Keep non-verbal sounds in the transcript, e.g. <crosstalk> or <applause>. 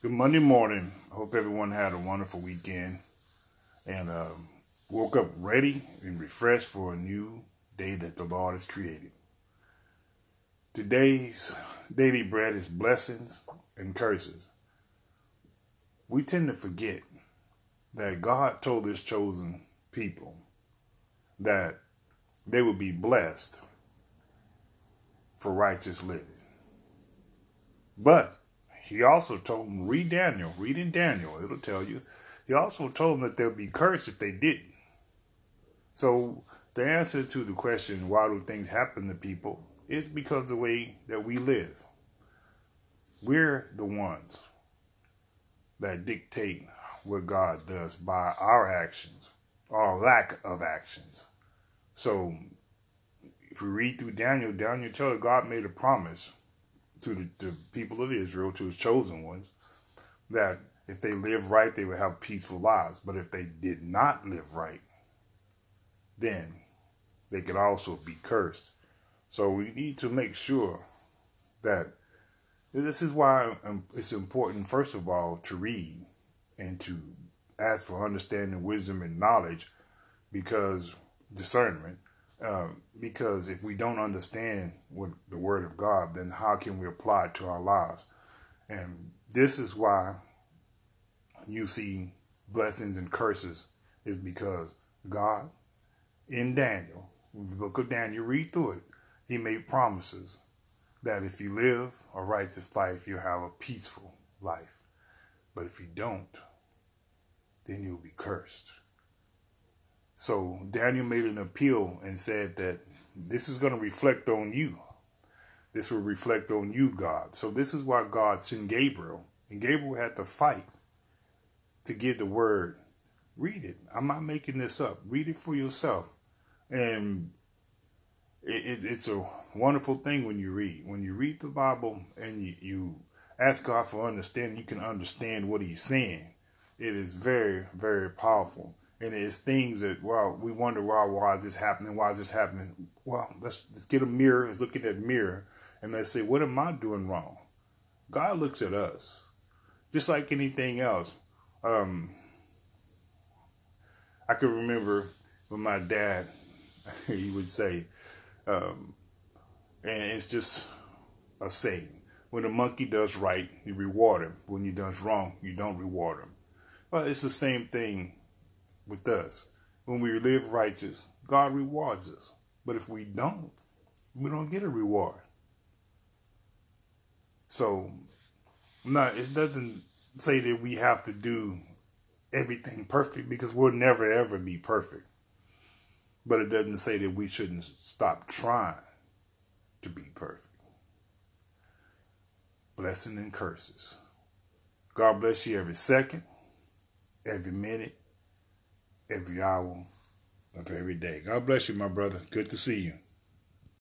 Good Monday morning. I hope everyone had a wonderful weekend and um, woke up ready and refreshed for a new day that the Lord has created. Today's daily bread is blessings and curses. We tend to forget that God told his chosen people that they would be blessed for righteous living. But he also told them, read Daniel, read in Daniel, it'll tell you. He also told them that they'll be cursed if they didn't. So the answer to the question, why do things happen to people, is because the way that we live. We're the ones that dictate what God does by our actions our lack of actions. So if we read through Daniel, Daniel tells God made a promise to the, the people of Israel, to his chosen ones, that if they live right, they would have peaceful lives. But if they did not live right, then they could also be cursed. So we need to make sure that this is why um, it's important, first of all, to read and to ask for understanding, wisdom, and knowledge, because discernment, um, because if we don't understand what the Word of God, then how can we apply it to our lives? And this is why you see blessings and curses, is because God, in Daniel, in the book of Daniel, read through it, he made promises that if you live a righteous life, you'll have a peaceful life. But if you don't, then you'll be cursed. So Daniel made an appeal and said that this is going to reflect on you. This will reflect on you, God. So this is why God sent Gabriel. And Gabriel had to fight to give the word. Read it. I'm not making this up. Read it for yourself. And it, it, it's a wonderful thing when you read. When you read the Bible and you, you ask God for understanding, you can understand what he's saying. It is very, very powerful and it's things that well we wonder why why is this happening? Why is this happening? Well let's let's get a mirror let's look at that mirror and let's say what am i doing wrong? God looks at us just like anything else. Um i can remember when my dad <laughs> he would say um and it's just a saying when a monkey does right you reward him. When he does wrong you don't reward him. Well it's the same thing with us. When we live righteous, God rewards us. But if we don't, we don't get a reward. So, not it doesn't say that we have to do everything perfect because we'll never ever be perfect. But it doesn't say that we shouldn't stop trying to be perfect. Blessing and curses. God bless you every second, every minute, every hour of every day. God bless you, my brother. Good to see you.